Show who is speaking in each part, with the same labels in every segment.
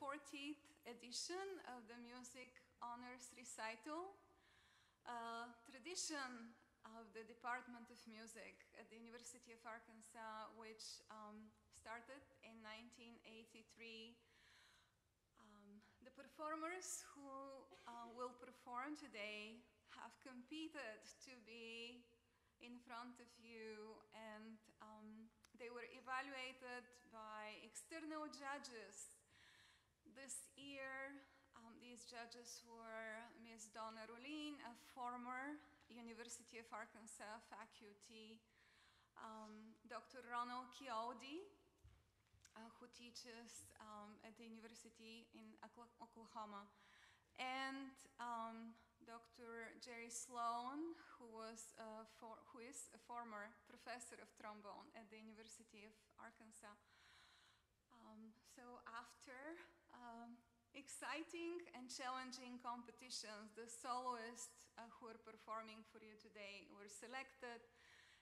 Speaker 1: 40th edition of the Music Honors Recital, a tradition of the Department of Music at the University of Arkansas, which um, started in 1983. Um, the performers who uh, will perform today have competed to be in front of you and um, they were evaluated by external judges. This year, um, these judges were Ms. Donna Rulin, a former University of Arkansas faculty, um, Dr. Ronald Chiodi, uh, who teaches um, at the university in Oklahoma, and um, Dr. Jerry Sloan, who, was for, who is a former professor of trombone at the University of Arkansas. Um, so after um, exciting and challenging competitions, the soloists uh, who are performing for you today were selected,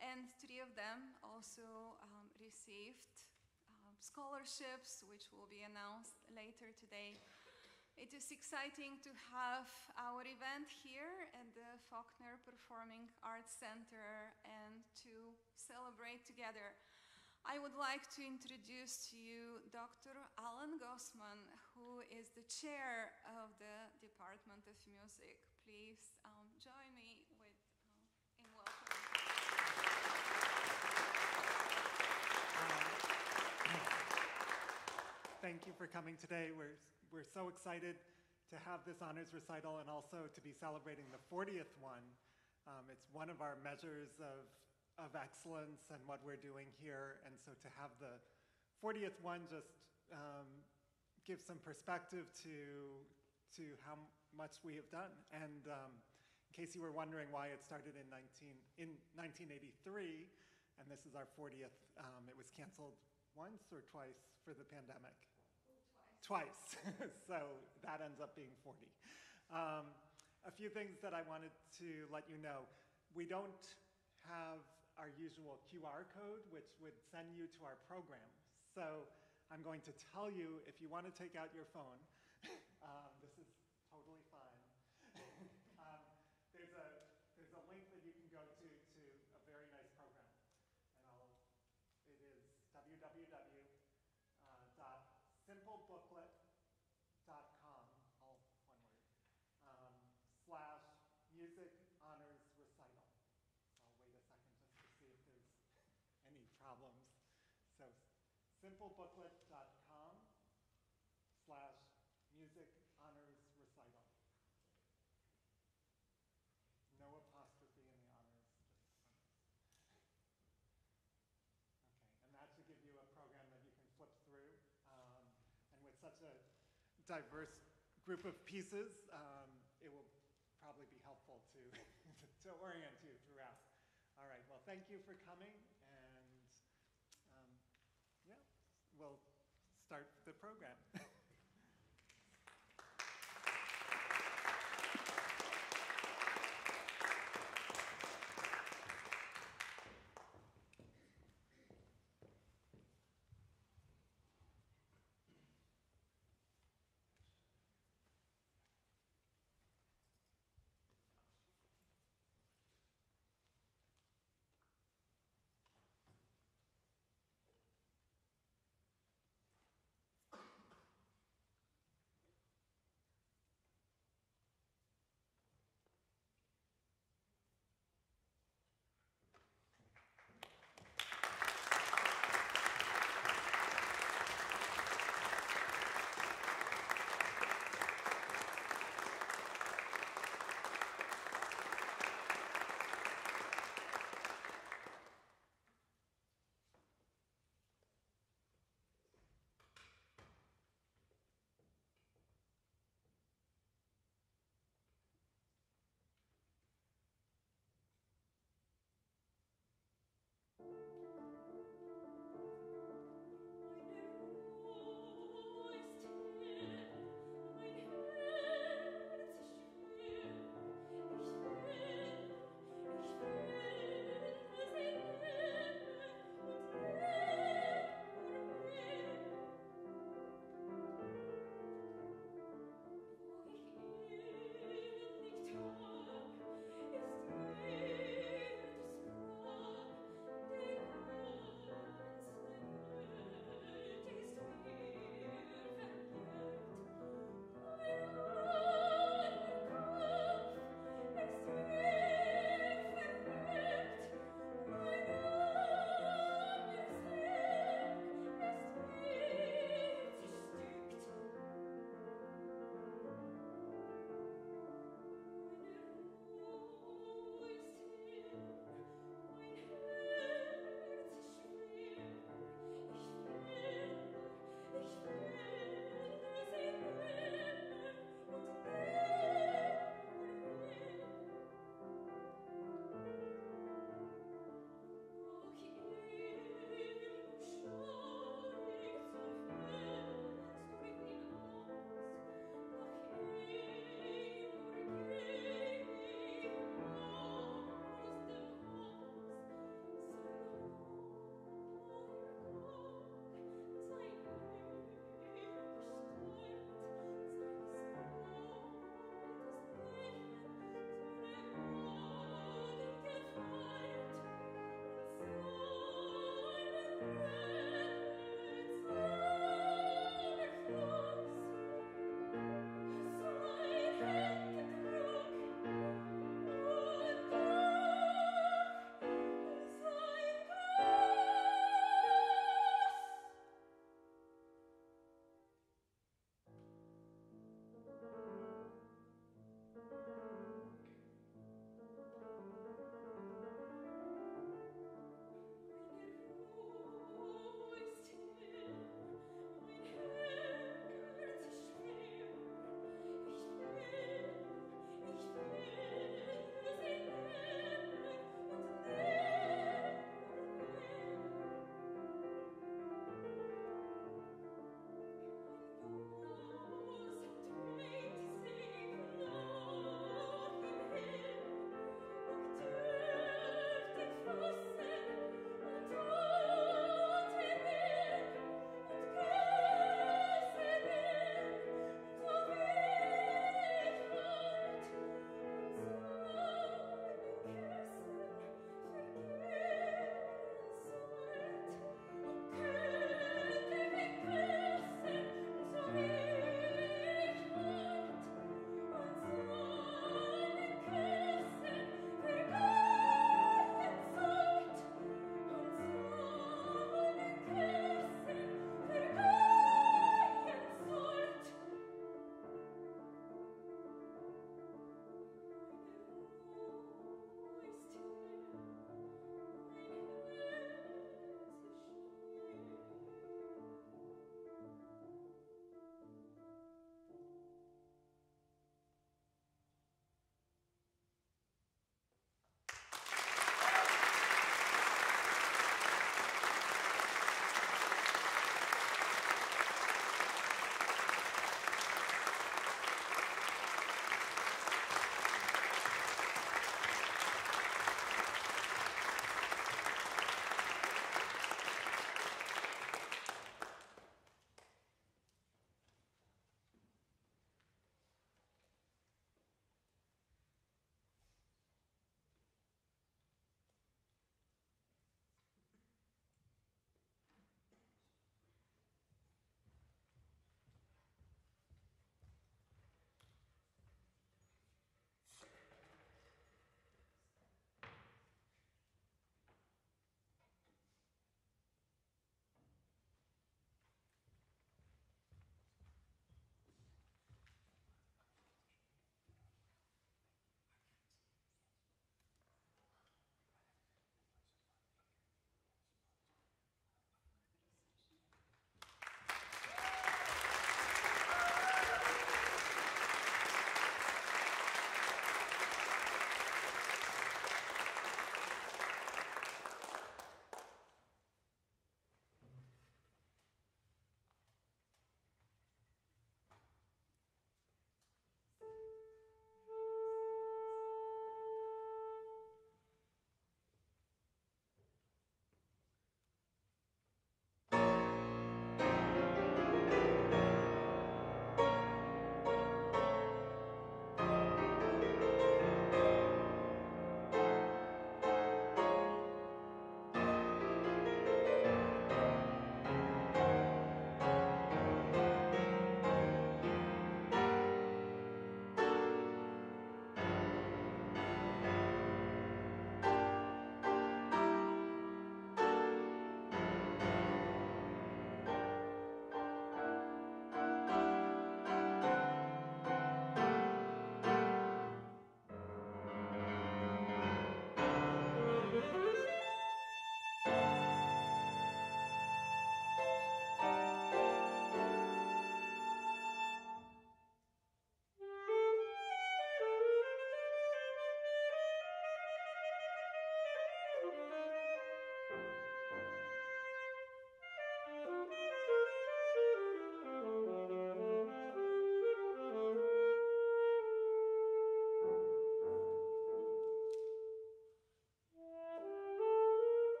Speaker 1: and three of them also um, received uh, scholarships, which will be announced later today. It is exciting to have our event here at the Faulkner Performing Arts Center and to celebrate together. I would like to introduce to you Dr. Alan Gosman, who is the chair of the Department of Music. Please um, join me with, uh, in welcoming.
Speaker 2: Thank you for coming today. We're we're so excited to have this honors recital and also to be celebrating the 40th one. Um, it's one of our measures of, of excellence and what we're doing here. And so to have the 40th one just um, give some perspective to, to how much we have done. And um, in case you were wondering why it started in, 19, in 1983, and this is our 40th, um, it was canceled once or twice for the pandemic twice. so that ends up being 40. Um, a few things that I wanted to let you know. We don't have our usual QR code, which would send you to our program. So I'm going to tell you if you want to take out your phone, um, this is totally fine. um, there's, a, there's a link that you can go to to a very nice program. And I'll, it is www. Uh, simplebooklet.com, all one word, um, slash music honors recital. So I'll wait a second just to see if there's any problems. So simplebooklet.com slash music honors recital. No apostrophe in the honors. Okay, and that should give you a program that you can flip through. Um, and with such a diverse group of pieces, um, it will probably be helpful to, to orient you throughout. All right, well, thank you for coming, and um, yeah, we'll start the program.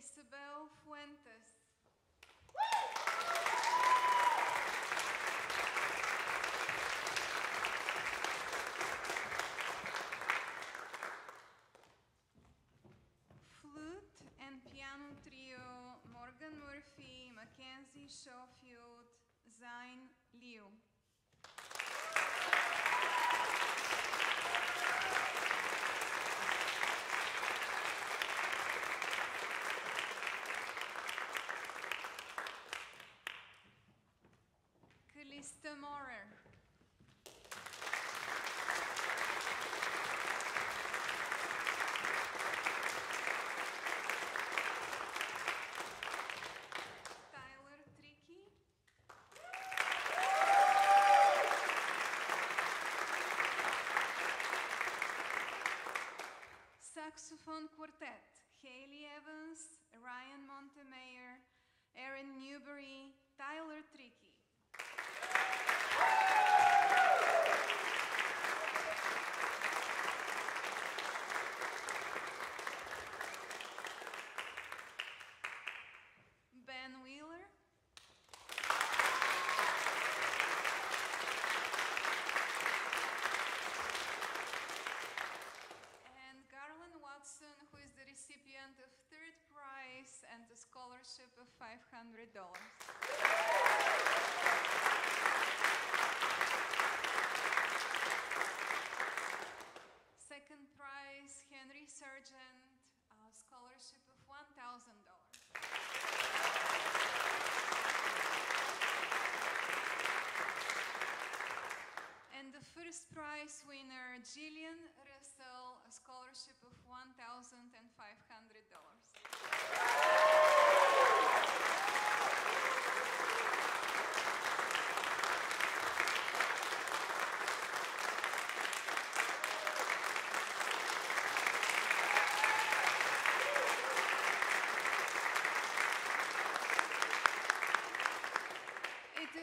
Speaker 1: Isabel Fuentes. Flute and piano trio Morgan Murphy, Mackenzie Schofield, Tyler Tricky. Saxophone Quartet. Haley Evans, Ryan Montemayor, Aaron Newberry, Tyler Tricky. Ben Wheeler. And Garland Watson, who is the recipient of third prize and a scholarship of $500. Second prize, Henry Sargent, a scholarship of $1,000. And the first prize winner, Jillian Russell, a scholarship of $1,500.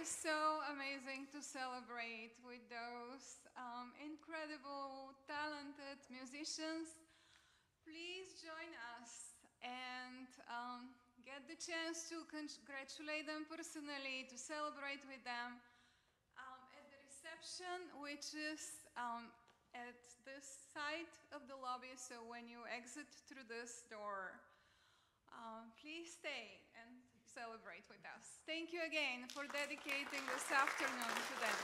Speaker 1: is so amazing to celebrate with incredible, talented musicians. Please join us and um, get the chance to congratulate them personally, to celebrate with them um, at the reception, which is um, at this side of the lobby. So when you exit through this door, um, please stay and celebrate with us. Thank you again for dedicating this afternoon to them.